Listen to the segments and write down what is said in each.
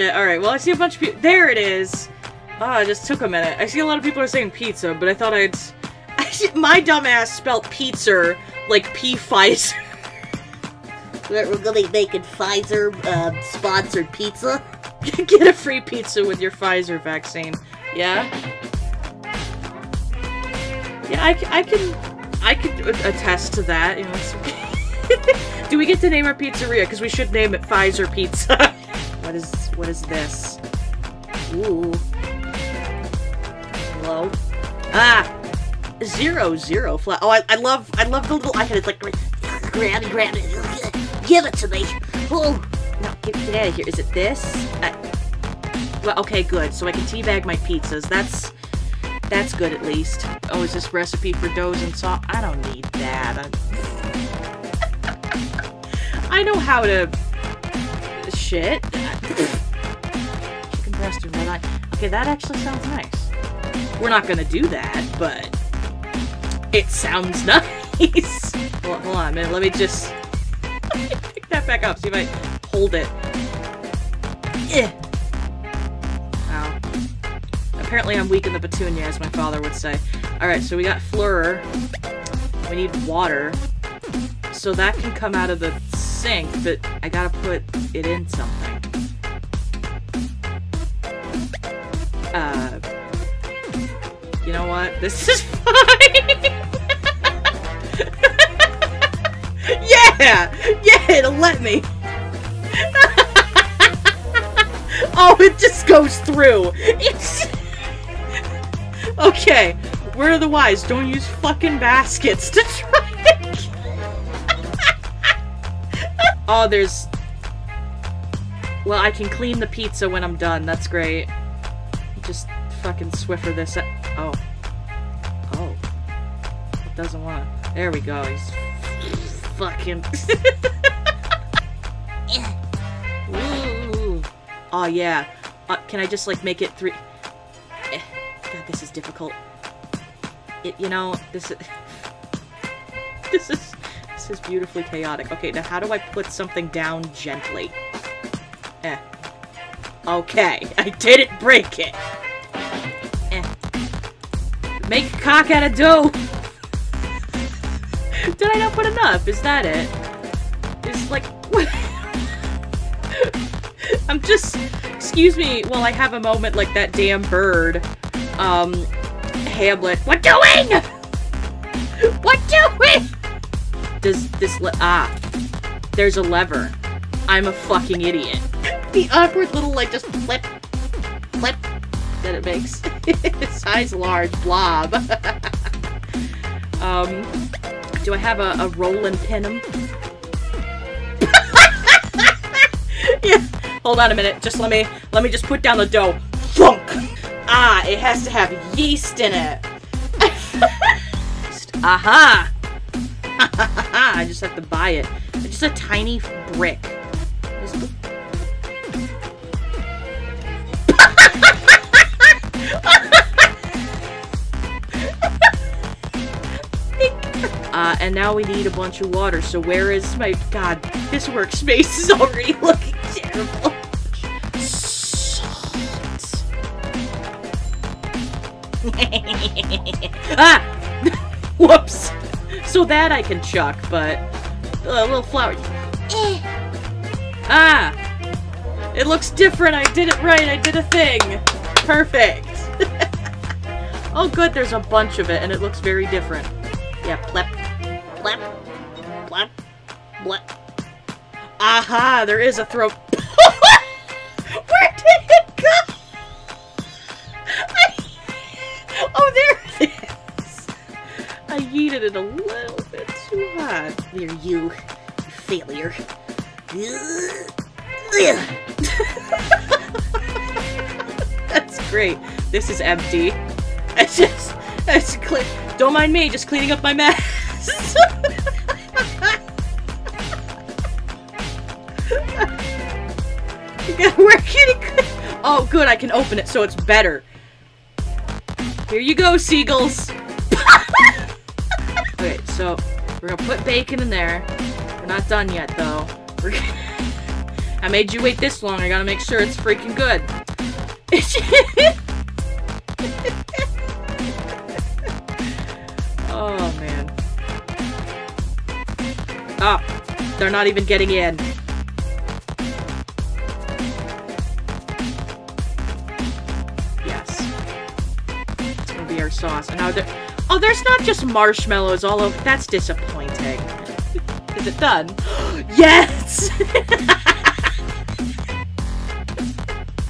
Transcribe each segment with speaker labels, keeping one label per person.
Speaker 1: shit. Alright, well, I see a bunch of people. There it is! Ah, it just took a minute. I see a lot of people are saying pizza, but I thought I'd. My dumbass spelled pizza like P Pfizer.
Speaker 2: We're, gonna be making Pfizer uh, sponsored pizza.
Speaker 1: Get a free pizza with your Pfizer vaccine. Yeah? Yeah, I can. I could attest to that. You know, Do we get to name our pizzeria? Because we should name it Pfizer Pizza. What is what is this? Ooh. Hello. Ah. Zero zero flat. Oh, I, I love I love the little icon. It's like
Speaker 2: Grab grab it. Give it to me. Oh,
Speaker 1: no, get, get out of here. Is it this? Well, okay, good. So I can teabag my pizzas. That's that's good at least. Oh, is this recipe for doughs and sauce? I don't need that. I know how to shit. Chicken breast and red eye. Okay, that actually sounds nice. We're not gonna do that, but it sounds nice. hold, on, hold on a minute. Let me just pick that back up. See if I hold it. Yeah. Wow. Apparently I'm weak in the petunia, as my father would say. Alright, so we got fleur. We need water. So that can come out of the sink, but I gotta put it in something. What? This is fine! yeah! Yeah, it'll let me! oh, it just goes through! It's... okay, where are the wise? Don't use fucking baskets to try oh, there's... Well, I can clean the pizza when I'm done, that's great. Just fucking Swiffer this. Oh. Doesn't want to. There we go. He's fucking. Ooh. Oh yeah. Uh, can I just like make it three? Eh. God, this is difficult. It, you know, this is. this is. This is beautifully chaotic. Okay, now how do I put something down gently? Eh. Okay, I didn't break it. Eh. Make cock out of dough. Did I not put enough? Is that it? It's like... I'm just... Excuse me while I have a moment like that damn bird. Um, Hamlet. What doing? What doing? Does this Ah. There's a lever. I'm a fucking idiot. The awkward little, like, just flip, flip that it makes. Size large blob. um, do I have a, a roll and pin yeah. Hold on a minute. Just let me let me just put down the dough. Thunk. Ah, it has to have yeast in it. Aha! I just have to buy it. It's just a tiny brick. Uh, and now we need a bunch of water, so where is my- god, this workspace is already looking terrible. Salt. ah! Whoops! So that I can chuck, but... A little flour...
Speaker 2: eh.
Speaker 1: Ah! It looks different, I did it right, I did a thing! Perfect! oh good, there's a bunch of it, and it looks very different. Yeah, plep.
Speaker 2: Blap, blap, blap.
Speaker 1: Aha, there is a throat. Where did it go? I... Oh, there it is. I yeeted it a little bit too hard.
Speaker 2: There, you failure.
Speaker 1: That's great. This is empty. I just, I just cle- Don't mind me, just cleaning up my mess. You gotta. Oh, good, I can open it so it's better. Here you go, seagulls. okay, so we're gonna put bacon in there. We're not done yet, though. I made you wait this long. I gotta make sure it's freaking good. They're not even getting in. Yes. It's gonna be our sauce. Now there- Oh, there's not just marshmallows all over- That's disappointing. Is it done? yes!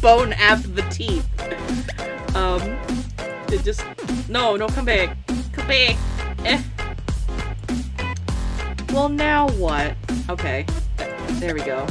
Speaker 1: Bone after the teeth. Um, it just... No, no, come back. Come back. Eh. Well, now what? Okay. There we go.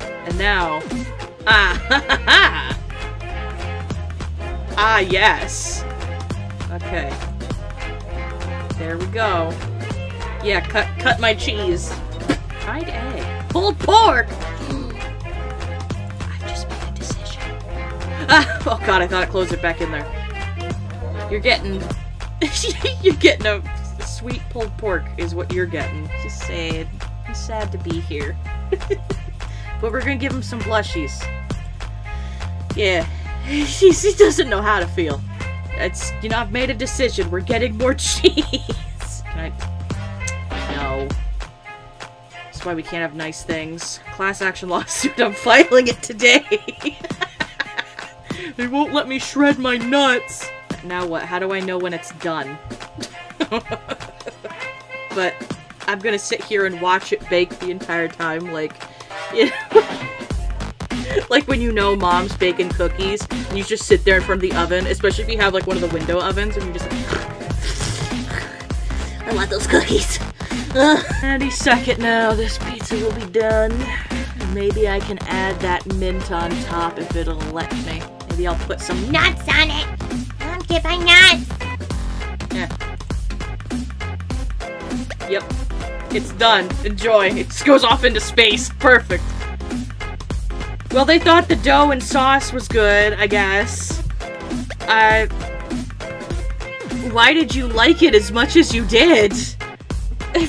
Speaker 1: And now... Ah, ha, ha, ha! Ah, yes. Okay. There we go. Yeah, cut cut my cheese. Fried egg. Pulled pork! I've just made a decision. Ah, oh god, I thought I closed it back in there. You're getting... you're getting a sweet pulled pork is what you're getting. Just sad. He's sad to be here. but we're gonna give him some blushies. Yeah. he, doesn't know how to feel. It's, you know, I've made a decision. We're getting more cheese. Can I... No. That's why we can't have nice things. Class action lawsuit. I'm filing it today. they won't let me shred my nuts. Now what? How do I know when it's done? but I'm gonna sit here and watch it bake the entire time, like, you know, like when you know mom's baking cookies, and you just sit there in front of the oven, especially if you have like one of the window ovens, and you just.
Speaker 2: I want those cookies.
Speaker 1: Any second now, this pizza will be done. Maybe I can add that mint on top if it'll let me. Maybe I'll put some
Speaker 2: Nuts on it. Don't get my nuts.
Speaker 1: Yeah. Yep. It's done. Enjoy. It just goes off into space. Perfect. Well, they thought the dough and sauce was good, I guess. Uh... Why did you like it as much as you did?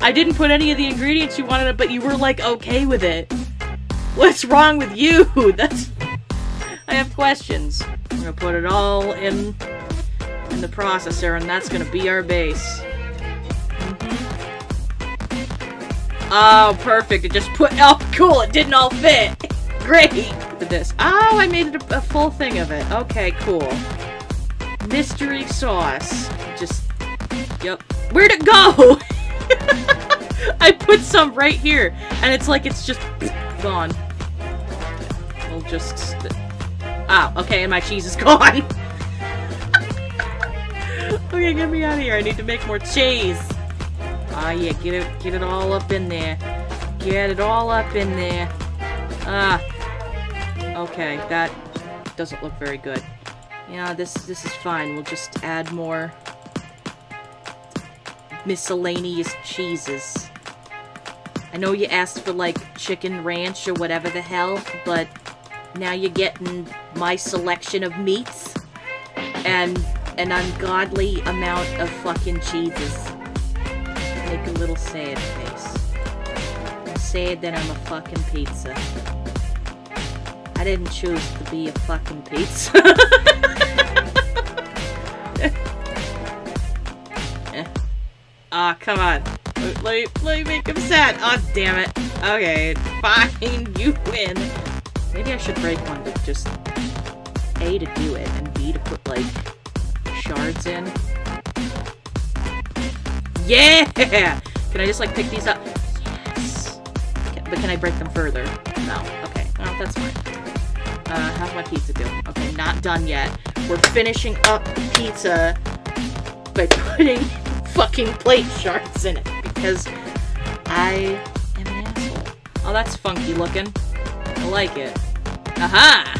Speaker 1: I didn't put any of the ingredients you wanted, but you were like okay with it. What's wrong with you? That's I have questions. I'm gonna put it all in in the processor, and that's gonna be our base. Oh, perfect. It just put. Oh, cool. It didn't all fit. Great. Look at this. Oh, I made it a, a full thing of it. Okay, cool. Mystery sauce. Just. Yep. Where'd it go? I put some right here, and it's like it's just gone. We'll just. Oh, okay, and my cheese is gone. Okay, get me out of here. I need to make more cheese. Ah, yeah, get it, get it all up in there. Get it all up in there. Ah. Okay, that doesn't look very good. Yeah, this this is fine. We'll just add more miscellaneous cheeses. I know you asked for, like, chicken ranch or whatever the hell, but now you're getting my selection of meats and an ungodly amount of fucking cheeses. Make a little sad face. I'm sad that I'm a fucking pizza. I didn't choose to be a fucking pizza. Ah, come on. Let me, let me make him sad. Oh, damn it. Okay, fine, you win. Maybe I should break one to just A, to do it, and B, to put, like, shards in. Yeah! Can I just, like, pick these up? Yes! But can I break them further? No. Okay. Well, that's fine. Uh, how's my pizza do? Okay, not done yet. We're finishing up the pizza by putting fucking plate shards in it because I am an asshole. Oh, that's funky looking. I like it. Aha!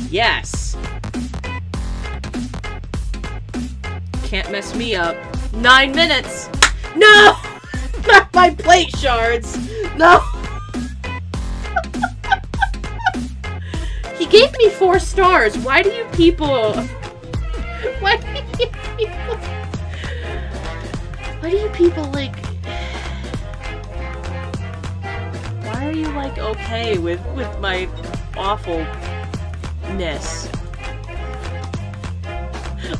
Speaker 1: yes. Can't mess me up. Nine minutes! No! My plate shards! No! he gave me four stars. Why do you people... Why do you people... Why do you people like? Why are you like okay with with my awfulness?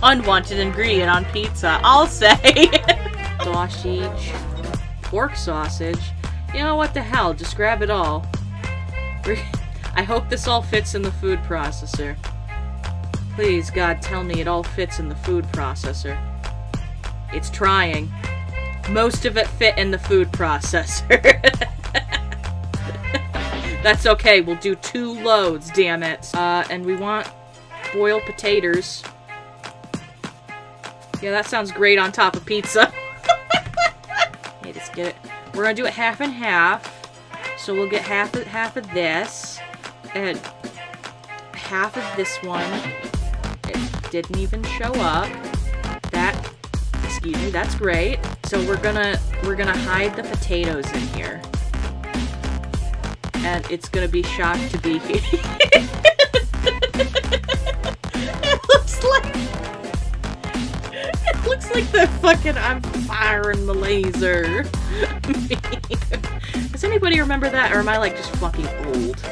Speaker 1: Unwanted ingredient on pizza. I'll say. Sausage, pork sausage. You know what the hell? Just grab it all. I hope this all fits in the food processor. Please, God, tell me it all fits in the food processor. It's trying. Most of it fit in the food processor. That's okay, we'll do two loads, damn it. Uh, and we want boiled potatoes. Yeah, that sounds great on top of pizza. hey, just get it. We're gonna do it half and half. So we'll get half of, half of this, and half of this one. It didn't even show up. That, excuse me, that's great. So we're gonna, we're gonna hide the potatoes in here. And it's gonna be shocked to be here. Like the fucking, I'm firing the laser. Does anybody remember that, or am I like just fucking old?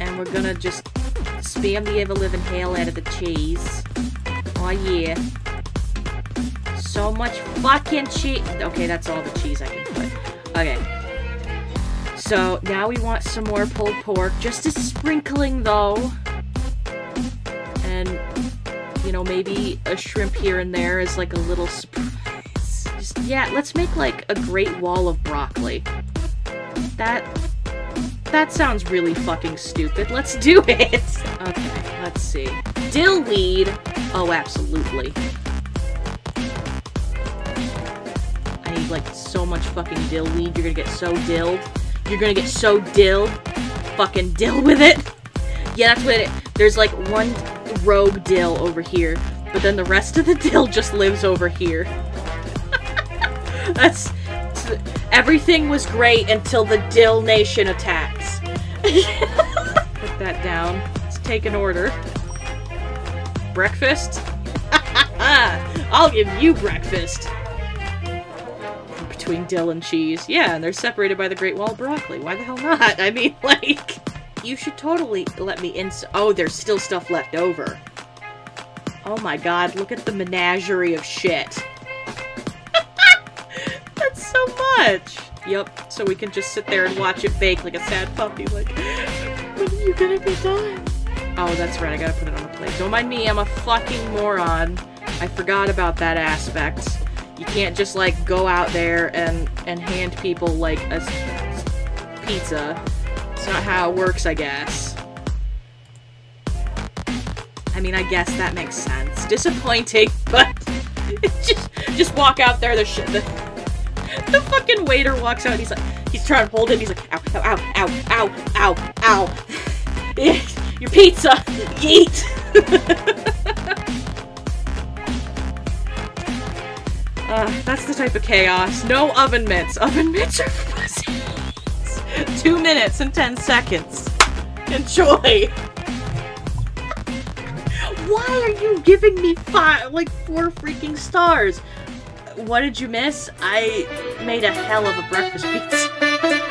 Speaker 1: And we're gonna just spam the ever-living hell out of the cheese. Oh yeah. So much fucking cheese. Okay, that's all the cheese I can put. Okay. So now we want some more pulled pork. Just a sprinkling though. And, you know, maybe a shrimp here and there is like a little surprise. Just, yeah, let's make like a great wall of broccoli. That that sounds really fucking stupid. Let's do it! Okay, let's see. Dill weed. Oh, absolutely. I need, like, so much fucking dill weed. You're gonna get so dilled. You're gonna get so dilled. Fucking dill with it. Yeah, that's what it There's, like, one rogue dill over here, but then the rest of the dill just lives over here. that's... Everything was great until the Dill Nation attacks. Put that down. Let's take an order. Breakfast? I'll give you breakfast! Between dill and cheese. Yeah, and they're separated by the Great Wall of Broccoli. Why the hell not? I mean, like... You should totally let me in- Oh, there's still stuff left over. Oh my god, look at the menagerie of shit. That's so much! Yep, so we can just sit there and watch it bake like a sad puppy, like, when are you gonna be done? Oh, that's right, I gotta put it on the plate. Don't mind me, I'm a fucking moron. I forgot about that aspect. You can't just, like, go out there and, and hand people, like, a pizza. It's not how it works, I guess. I mean, I guess that makes sense. Disappointing, but just just walk out there. The shit. The, the fucking waiter walks out. he's like, he's trying to hold it. He's like, ow, ow, ow, ow, ow, ow, ow. Your pizza, yeet. uh, that's the type of chaos. No oven mitts. Oven mitts are. Two minutes and ten seconds. Enjoy. Why are you giving me five, like four freaking stars? What did you miss? I made a hell of a breakfast pizza.